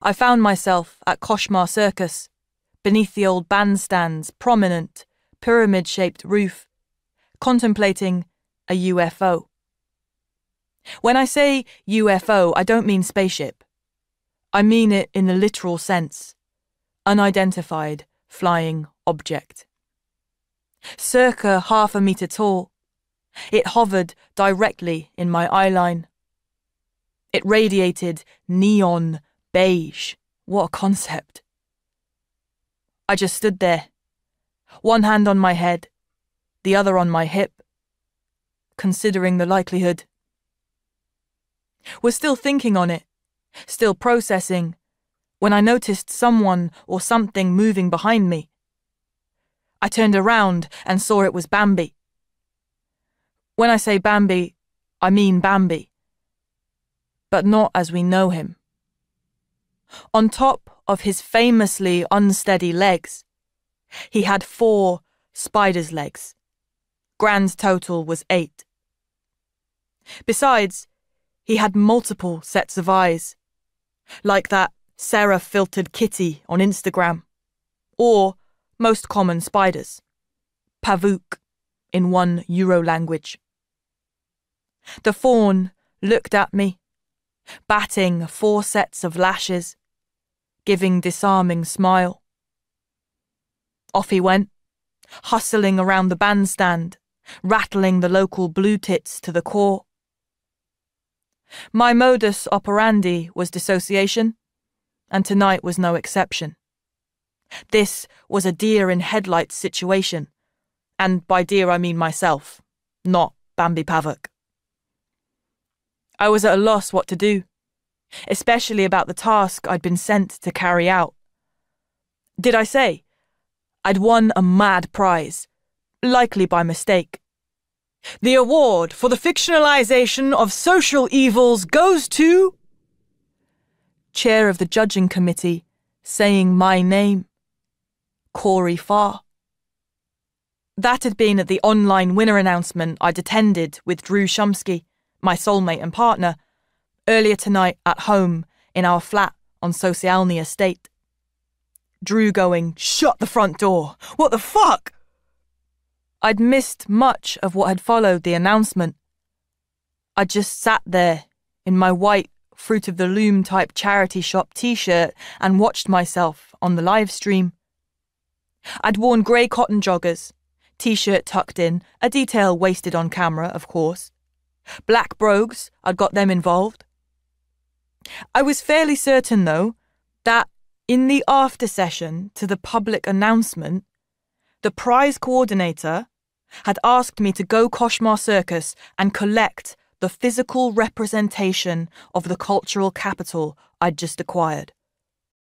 I found myself at Koshmar Circus, beneath the old bandstand's prominent, pyramid shaped roof, contemplating a UFO. When I say UFO, I don't mean spaceship. I mean it in the literal sense unidentified flying object. Circa half a metre tall, it hovered directly in my eyeline. It radiated neon beige. What a concept. I just stood there, one hand on my head, the other on my hip, considering the likelihood. Was still thinking on it, still processing, when I noticed someone or something moving behind me. I turned around and saw it was Bambi. When I say Bambi, I mean Bambi. But not as we know him. On top of his famously unsteady legs, he had four spider's legs. Grand total was eight. Besides, he had multiple sets of eyes, like that Sarah filtered kitty on Instagram, or most common spiders, pavuk in one Euro language. The fawn looked at me, batting four sets of lashes, giving disarming smile. Off he went, hustling around the bandstand, rattling the local blue tits to the core. My modus operandi was dissociation, and tonight was no exception. This was a deer in headlights situation, and by deer I mean myself, not Bambi Pavuk. I was at a loss what to do, especially about the task I'd been sent to carry out. Did I say? I'd won a mad prize, likely by mistake. The award for the fictionalization of social evils goes to. Chair of the judging committee, saying my name. Corey Fah. That had been at the online winner announcement I'd attended with Drew Shumsky, my soulmate and partner, earlier tonight at home in our flat on Socialny Estate. Drew going, Shut the front door! What the fuck? I'd missed much of what had followed the announcement. I just sat there in my white Fruit of the Loom type charity shop t shirt and watched myself on the live stream. I'd worn grey cotton joggers, t shirt tucked in, a detail wasted on camera, of course. Black brogues, I'd got them involved. I was fairly certain, though, that in the after session to the public announcement, the prize coordinator had asked me to go Koshmar Circus and collect the physical representation of the cultural capital I'd just acquired.